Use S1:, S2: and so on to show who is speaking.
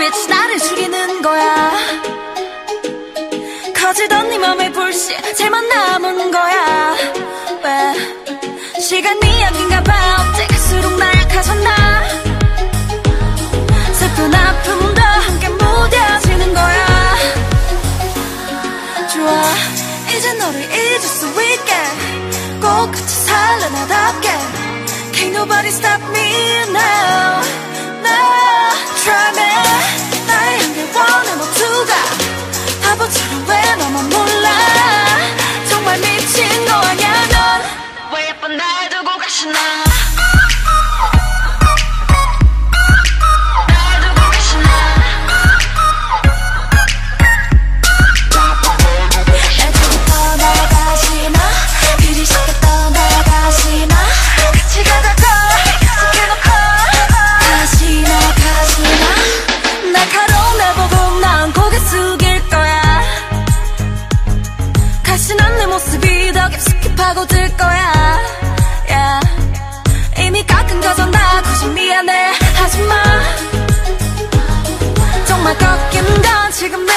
S1: 빛이 나를 죽이는 거야. 거칠던 네 맘의 불씨 제만 남은 거야. 왜? 시간이 약인가 봐. 어째갈수록 날 가졌나? 슬픈 아픔도 함께 무뎌지는 거야. 좋아. 이제 너를 잊을 수 있게. 꼭 같이 살려나답게. Can't nobody stop me now. 바보처럼 왜 너만 몰라? 정말 미친 거 아냐 넌왜 예쁜 날 두고 가시나? 날 두고 가시나? 애들이 떠나가시나 그리 쉽게 떠나가시나 같이 가자고 약속해놓고. 가시나 가시나 날카로운 날 보고 난 고개 숙일 거야 가시는 내 모습이 더 깊숙이 파고들 거야. Yeah. 이미 깎은 거잖아 굳이 미안해. 하지마. 정말 꺾인 건 지금 내